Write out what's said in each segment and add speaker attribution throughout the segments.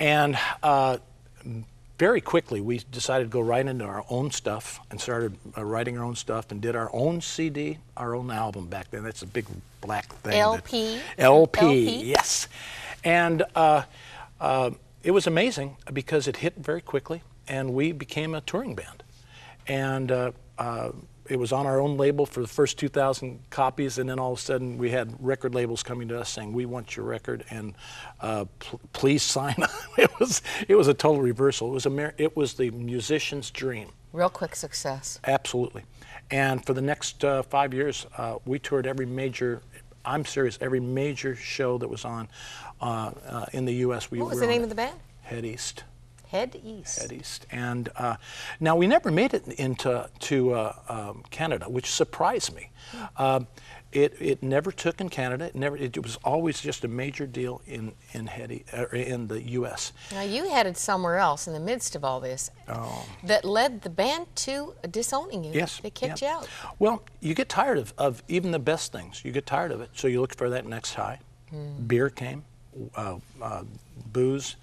Speaker 1: And uh, very quickly, we decided to go right into our own stuff and started uh, writing our own stuff and did our own CD, our own album back then. That's a big black thing. that-
Speaker 2: LP?
Speaker 1: LP,
Speaker 2: LP?
Speaker 1: yes. And uh, uh, it was amazing because it hit very quickly, and we became a touring band. And uh, uh, it was on our own label for the first 2,000 copies, and then all of a sudden we had record labels coming to us saying, "We want your record, and uh, pl- please sign." it was it was a total reversal. It was a mer- it was the musician's dream.
Speaker 2: Real quick success.
Speaker 1: Absolutely. And for the next uh, five years, uh, we toured every major, I'm serious, every major show that was on uh, uh, in the U.S. We
Speaker 2: What was
Speaker 1: were
Speaker 2: the name of the band?
Speaker 1: Head East.
Speaker 2: Head East.
Speaker 1: Head East. And uh, now we never made it into to uh, um, Canada, which surprised me. Um, it, it never took in Canada. It never. It was always just a major deal in in Head E- uh, in the U.S.
Speaker 2: Now you headed somewhere else in the midst of all this Oh. that led the band to disowning you.
Speaker 1: Yes.
Speaker 2: They kicked
Speaker 1: yeah.
Speaker 2: you out.
Speaker 1: Well, you get tired of, of even the best things. You get tired of it. So you look for that next high. Beer came, uh, uh, booze.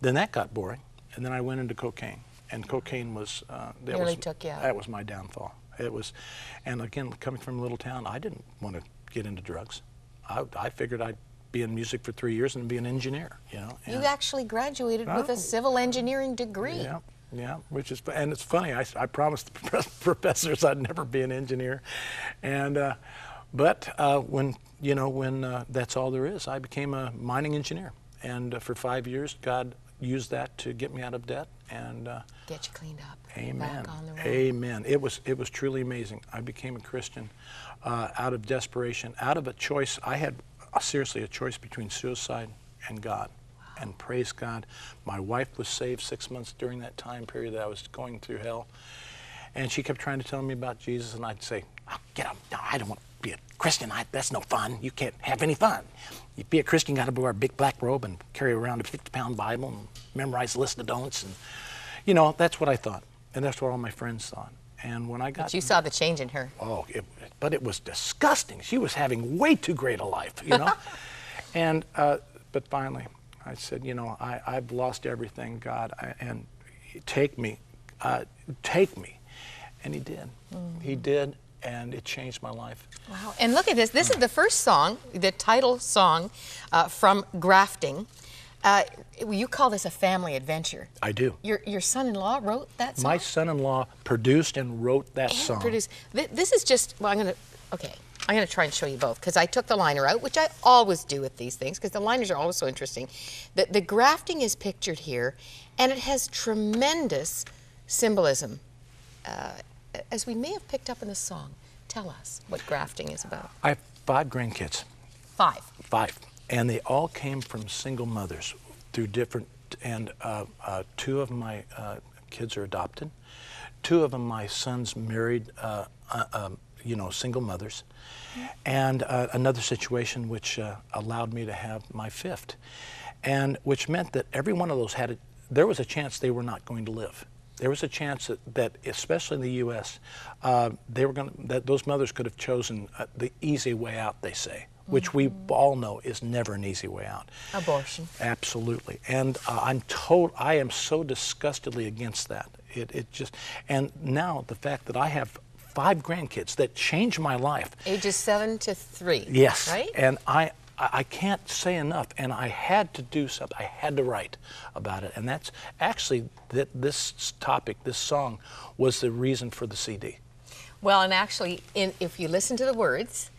Speaker 1: Then that got boring. And then I went into cocaine. And cocaine was, uh, that
Speaker 2: Nearly
Speaker 1: was,
Speaker 2: took you out.
Speaker 1: That was my downfall. It was, and again, coming from a little town, I didn't want to get into drugs. I, I figured I'd be in music for three years and be an engineer, you know.
Speaker 2: You actually graduated with
Speaker 1: Oh.
Speaker 2: a civil engineering degree.
Speaker 1: yeah, yeah, which is, and it's funny. I, I promised the professors I'd never be an engineer, and uh, but uh, when you know when uh, that's all there is, I became a mining engineer, and uh, for five years, God used that to get me out of debt, and uh,
Speaker 2: Get you cleaned up.
Speaker 1: Amen.
Speaker 2: Back on the road.
Speaker 1: Amen. It was it was truly amazing. I became a Christian uh, out of desperation, out of a choice. I had uh, seriously a choice between suicide and God. And praise God, my wife was saved six months during that time period that I was going through hell. And she kept trying to tell me about Jesus, and I'd say, oh, "Get up! No, I don't want to be a Christian. I, that's no fun. You can't have any fun. You be a Christian, you got to wear a big black robe and carry around a 50-pound Bible and memorize the list of don'ts, and you know that's what I thought, and that's what all my friends thought. And when I got
Speaker 2: But you saw the change in her.
Speaker 1: Oh, it, but it was disgusting. She was having way too great a life, you know. and uh, but finally, I said, you know, I, I've lost everything, God, I, and take me, uh, take me, and He did. He did, and it changed my life.
Speaker 2: Wow. And look at this. This is the first song, the title song uh, from Grafting. Uh, you call this a family adventure.
Speaker 1: I do.
Speaker 2: Your, your son-in-law wrote that song?
Speaker 1: My son-in-law produced and wrote that
Speaker 2: and
Speaker 1: song.
Speaker 2: produced. Th- This is just, well, I'm going to, okay. I'm going to try and show you both because I took the liner out, which I always do with these things because the liners are always so interesting. The, the grafting is pictured here and it has tremendous symbolism, uh, as we may have picked up in the song. Tell us what grafting is about.
Speaker 1: I have five grandkids.
Speaker 2: Five.
Speaker 1: Five. And they all came from single mothers through different, and uh, uh, two of my uh, kids are adopted. Two of them, my sons married, uh, uh, um, you know, single mothers. And uh, another situation which uh, allowed me to have my fifth. And which meant that every one of those had, a, there was a chance they were not going to live. There was a chance that, that especially in the U.S., uh, they were going that those mothers could have chosen uh, the easy way out. They say, which we all know is never an easy way out.
Speaker 2: Abortion.
Speaker 1: Absolutely, and uh, I'm told I am so disgustedly against that. It, it just, and now the fact that I have five grandkids that changed my life.
Speaker 2: Ages seven to three.
Speaker 1: Yes.
Speaker 2: Right?
Speaker 1: And I, I can't say enough. And I had to do something. I had to write about it. And that's actually that this topic, this song, was the reason for the CD.
Speaker 2: Well, and actually, in, if you listen to the words,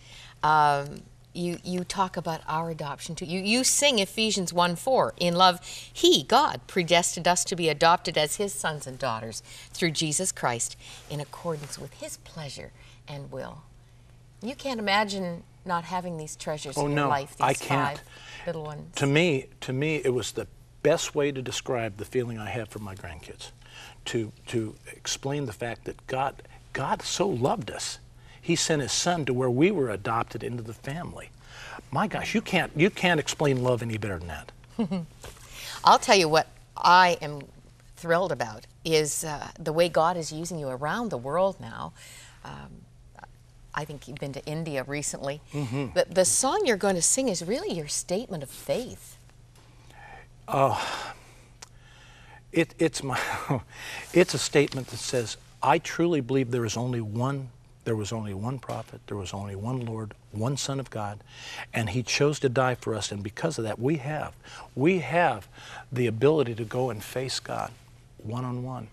Speaker 2: um, you, you talk about our adoption too. You, you sing Ephesians 1 4. In love, He, God, predestined us to be adopted as His sons and daughters through Jesus Christ in accordance with His pleasure and will. You can't imagine not having these treasures
Speaker 1: Oh,
Speaker 2: in your
Speaker 1: no,
Speaker 2: life, these
Speaker 1: I can't.
Speaker 2: five little ones.
Speaker 1: To me, to me, it was the best way to describe the feeling I have for my grandkids, to to explain the fact that God God so loved us, He sent His Son to where we were adopted into the family. My gosh, you can't you can't explain love any better than that.
Speaker 2: I'll tell you what I am thrilled about is uh, the way God is using you around the world now. Um, I think you've been to India recently. Mm-hmm. The, the song you're going to sing is really your statement of faith.
Speaker 1: Uh, it, it's my, it's a statement that says, I truly believe there is only one, there was only one prophet, there was only one Lord, one Son of God, and He chose to die for us, and because of that, we have, we have the ability to go and face God one on one.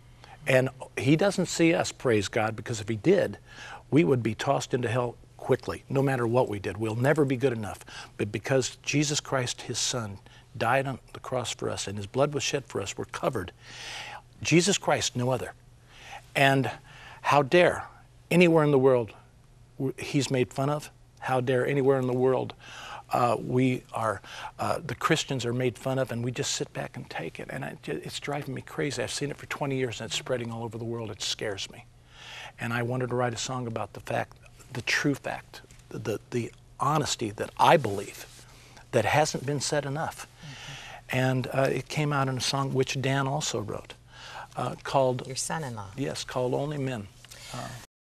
Speaker 1: And He doesn't see us, praise God, because if He did, we would be tossed into hell quickly, no matter what we did. We'll never be good enough. But because Jesus Christ, His Son, died on the cross for us and His blood was shed for us, we're covered. Jesus Christ, no other. And how dare anywhere in the world He's made fun of? How dare anywhere in the world uh, we are, uh, the Christians are made fun of, and we just sit back and take it. And I, it's driving me crazy. I've seen it for 20 years, and it's spreading all over the world. It scares me. And I wanted to write a song about the fact, the true fact, the, the, the honesty that I believe that hasn't been said enough. And uh, it came out in a song which Dan also wrote, uh, called
Speaker 2: Your son-in-law.
Speaker 1: yes, called Only Men.